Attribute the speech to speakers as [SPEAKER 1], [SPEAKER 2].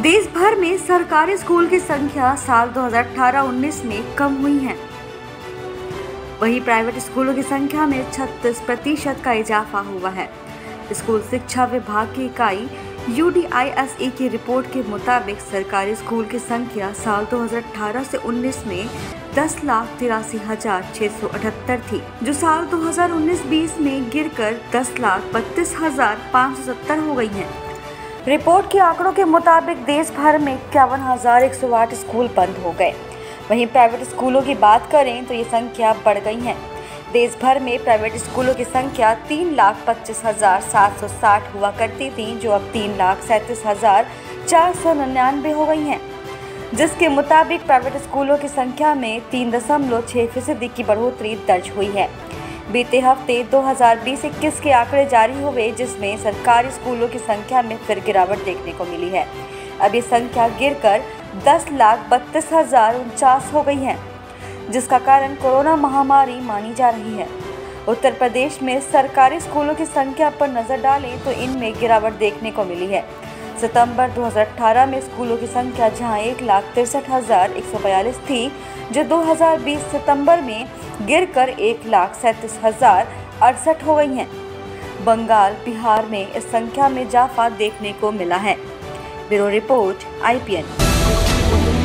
[SPEAKER 1] सरकारी स्कूल की संख्या साल 2018-19 में कम हुई है। वहीं प्राइवेट स्कूलों की संख्या में 36 प्रतिशत का इजाफा हुआ है। स्कूल शिक्षा विभाग की इकाई यू की रिपोर्ट के मुताबिक सरकारी स्कूल की संख्या साल 2018 से 19 में दस लाख तिरासी हज़ार छह सौ अठहत्तर थी, जो साल 2019-20 में गिरकर दस लाख बत्तीस हज़ार पाँच सौ सत्तर हो गई है। रिपोर्ट के आंकड़ों के मुताबिक देश भर में इक्यावन स्कूल बंद हो गए। वहीं प्राइवेट स्कूलों की बात करें तो ये संख्या बढ़ गई है। देश भर में प्राइवेट स्कूलों की संख्या तीन लाख पच्चीस हज़ार सात सौ साठ हुआ करती थी, जो अब तीन लाख सैंतीस हज़ार चार सौ निन्यानवे हो गई हैं। जिसके मुताबिक प्राइवेट स्कूलों की संख्या में तीन दशमलव छः फ़ीसदी की बढ़ोतरी दर्ज हुई है। बीते हफ़्ते 2020-21 के आंकड़े जारी हुए, जिसमें सरकारी स्कूलों की संख्या में फिर गिरावट देखने को मिली है। अब ये संख्या गिरकर दस लाख बत्तीस हज़ार उनचास हो गई है, जिसका कारण कोरोना महामारी मानी जा रही है। उत्तर प्रदेश में सरकारी स्कूलों की संख्या पर नज़र डालें तो इनमें गिरावट देखने को मिली है। सितंबर 2018 में स्कूलों की संख्या जहाँ एक लाख तिरसठ हज़ार एक सौ बयालीस थी, जो 2020 सितंबर में गिरकर एक लाख सैंतीस हज़ार अड़सठ हो गई हैं। बंगाल, बिहार में इस संख्या में इजाफा देखने को मिला है। Bureau report, IPN.